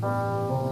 Música